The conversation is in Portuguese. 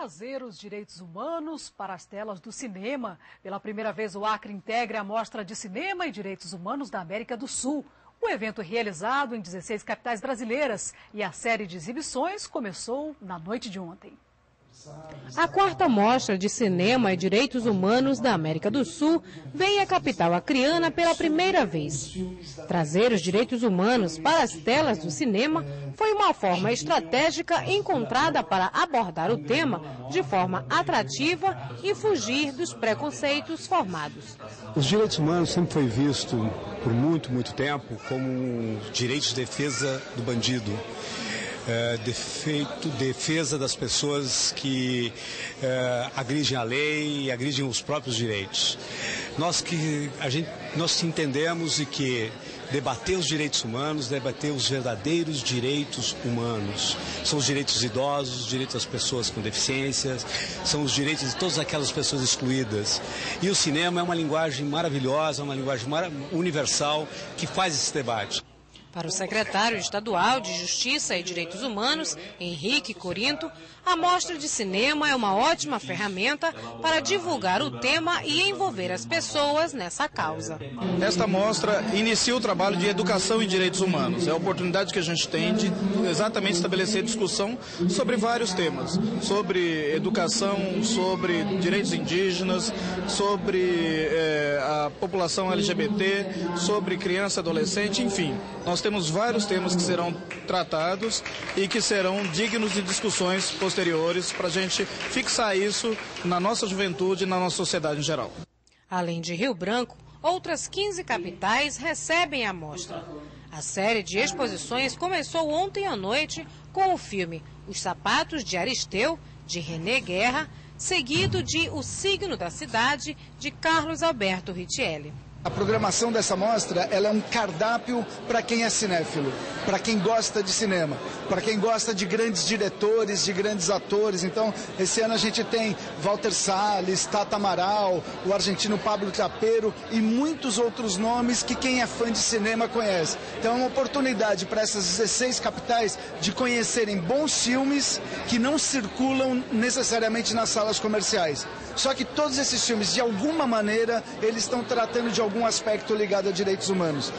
trazer os direitos humanos para as telas do cinema. Pela primeira vez, o Acre integra a Mostra de Cinema e Direitos Humanos da América do Sul. O evento é realizado em 16 capitais brasileiras e a série de exibições começou na noite de ontem. A quarta mostra de cinema e direitos humanos da América do Sul vem à capital acriana pela primeira vez. Trazer os direitos humanos para as telas do cinema foi uma forma estratégica encontrada para abordar o tema de forma atrativa e fugir dos preconceitos formados. Os direitos humanos sempre foi visto por muito, muito tempo como direitos de defesa do bandido é, defeito, defesa das pessoas que é, agridem a lei e agridem os próprios direitos. Nós que a gente, nós entendemos e que debater os direitos humanos, debater os verdadeiros direitos humanos. São os direitos dos idosos, os direitos das pessoas com deficiências, são os direitos de todas aquelas pessoas excluídas. E o cinema é uma linguagem maravilhosa, uma linguagem universal que faz esse debate. Para o secretário estadual de Justiça e Direitos Humanos, Henrique Corinto, a mostra de cinema é uma ótima ferramenta para divulgar o tema e envolver as pessoas nessa causa. Esta mostra inicia o trabalho de educação em direitos humanos. É a oportunidade que a gente tem de exatamente estabelecer discussão sobre vários temas, sobre educação, sobre direitos indígenas, sobre eh, a população LGBT, sobre criança adolescente, enfim. Nós nós temos vários temas que serão tratados e que serão dignos de discussões posteriores para a gente fixar isso na nossa juventude e na nossa sociedade em geral. Além de Rio Branco, outras 15 capitais recebem a mostra. A série de exposições começou ontem à noite com o filme Os Sapatos de Aristeu, de René Guerra, seguido de O Signo da Cidade, de Carlos Alberto Ritielli. A programação dessa mostra ela é um cardápio para quem é cinéfilo, para quem gosta de cinema, para quem gosta de grandes diretores, de grandes atores. Então, esse ano a gente tem Walter Salles, Tata Amaral, o argentino Pablo Trapero e muitos outros nomes que quem é fã de cinema conhece. Então, é uma oportunidade para essas 16 capitais de conhecerem bons filmes que não circulam necessariamente nas salas comerciais. Só que todos esses filmes, de alguma maneira, eles estão tratando de algum aspecto ligado a direitos humanos.